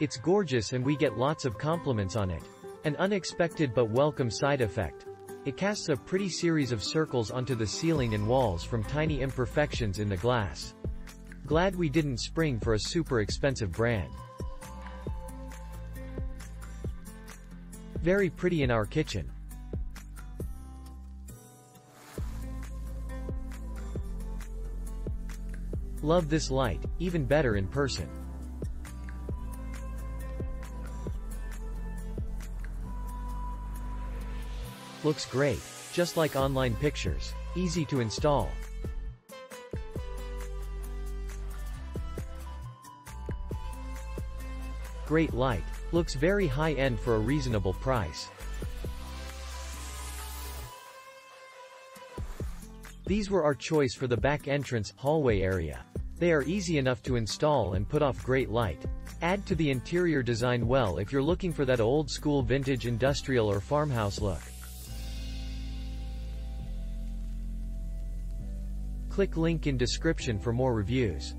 It's gorgeous and we get lots of compliments on it. An unexpected but welcome side effect. It casts a pretty series of circles onto the ceiling and walls from tiny imperfections in the glass. Glad we didn't spring for a super expensive brand. Very pretty in our kitchen. Love this light, even better in person. Looks great, just like online pictures. Easy to install. Great light. Looks very high-end for a reasonable price. These were our choice for the back entrance, hallway area. They are easy enough to install and put off great light. Add to the interior design well if you're looking for that old school vintage industrial or farmhouse look. Click link in description for more reviews.